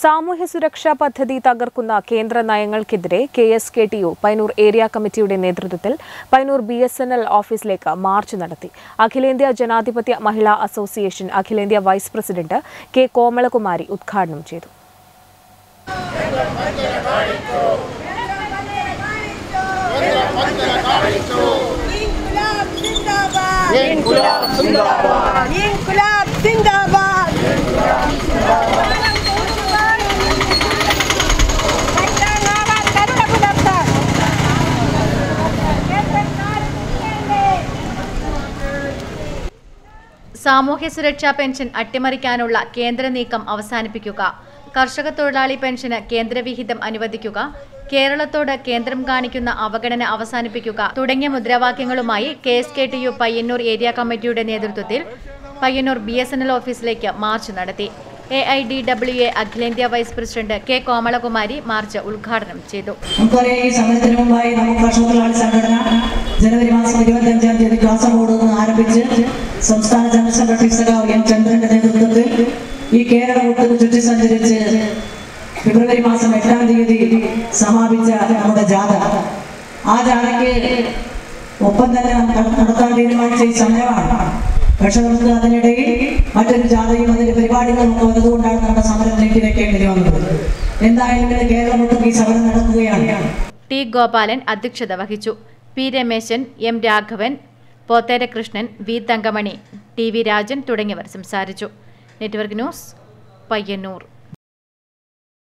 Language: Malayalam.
സാമൂഹ്യ സുരക്ഷാ പദ്ധതി തകർക്കുന്ന കേന്ദ്ര നയങ്ങൾക്കെതിരെ K S K T U Payyanur area കമ്മിറ്റിയുടെ നേതൃത്വത്തിൽ Payyanur B S N L ഓഫീസിലേക്ക് മാർച്ച് നടത്തി. അഖിലേന്ത്യാ ജനാധിപത്യ മഹിളാ അസോസിയേഷൻ അഖിലേന്ത്യാ വൈസ് പ്രസിഡന്റ് കെ കോമളകുമാരി ഉദ്ഘാടനം ചെയ്തു. ഇൻകുലാബ് സിന്ദാബാദ്. ഇൻകുലാബ് സിന്ദാബാദ്. സാമൂഹ്യ സുരക്ഷാ പെൻഷൻ അട്ടിമറിക്കാനുള്ള കേന്ദ്ര നീക്കം അവസാനിപ്പിക്കുക. കർഷക തൊഴിലാളി പെൻഷന് കേന്ദ്രവിഹിതം അനുവദിക്കുക. കേരളത്തോട് കേന്ദ്രം കാണിക്കുന്ന അവഗണന അവസാനിപ്പിക്കുക. തുടങ്ങിയ മുദ്രാവാക്യങ്ങളുമായി K S K T U Payyanur area കമ്മിറ്റിയുടെ നേതൃത്വത്തിൽ Payyanur B S N L ഓഫീസിലേക്ക് മാർച്ച് നടത്തി. A I D W A അഖിലേന്ത്യാ vice president K Komalakumari march ഉദ്ഘാടനം ചെയ്തു. ഈ കർഷക തൊഴിലാളി സംഘടന ജനുവരി മാസം ഇരുപത്തിയഞ്ചാം തീയതി കാസർഗോഡ് നിന്ന് ആരംഭിച്ച് സംസ്ഥാന ജനറൽ സെക്രട്ടറി സഖാവ് എം ചന്ദ്രന്റെ നേതൃത്വത്തിൽ ഈ കേരള കൂട്ടത്തിൽ ചുറ്റി സഞ്ചരിച്ച് ഫെബ്രുവരി മാസം എട്ടാം തീയതി സമാപിച്ച നമ്മുടെ ജാഥ. ആ ജാഥയ്ക്ക് ഒപ്പം തന്നെ നടത്താൻ തീരുമാനിച്ച ഈ സമയമാണ് പക്ഷെ നമുക്ക് അതിനിടയിൽ മറ്റൊരു ജാഥയും അതിന്റെ പരിപാടികളും ഒക്കെ വന്നതുകൊണ്ടാണ് നമ്മുടെ സമരം നീട്ടിവെക്കേണ്ടി വന്നത്. എന്തായാലും കേരളം ഒട്ടും ഈ സമരം നടക്കുകയാണ്. ടി ഗോപാലൻ അധ്യക്ഷത വഹിച്ചു. P Rameshan M Raghavan Pothera Krishnan V Thankamani T V Rajan തുടങ്ങിയവർ സംസാരിച്ചു. Network news Payyanur.